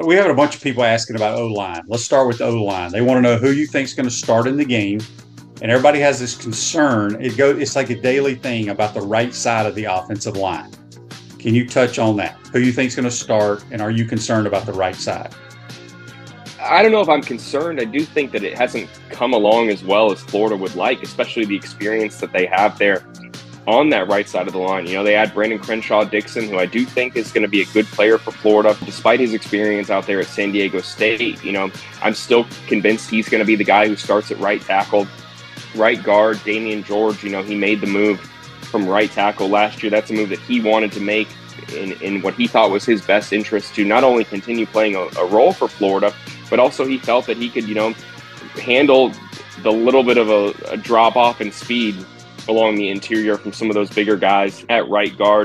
We have a bunch of people asking about O line. Let's start with O line. They want to know who you think is going to start in the game, and everybody has this concern. It go. It's like a daily thing about the right side of the offensive line. Can you touch on that? Who you think is going to start, and are you concerned about the right side? I don't know if I'm concerned. I do think that it hasn't come along as well as Florida would like, especially the experience that they have there on that right side of the line. You know, they add Brandon Crenshaw-Dickson, who I do think is going to be a good player for Florida, despite his experience out there at San Diego State. You know, I'm still convinced he's going to be the guy who starts at right tackle. Right guard, Damieon George, you know, he made the move from right tackle last year. That's a move that he wanted to make in, in what he thought was his best interest to not only continue playing a, a role for Florida, but also he felt that he could, you know, handle the little bit of a, a drop off in speed along the interior from some of those bigger guys at right guard.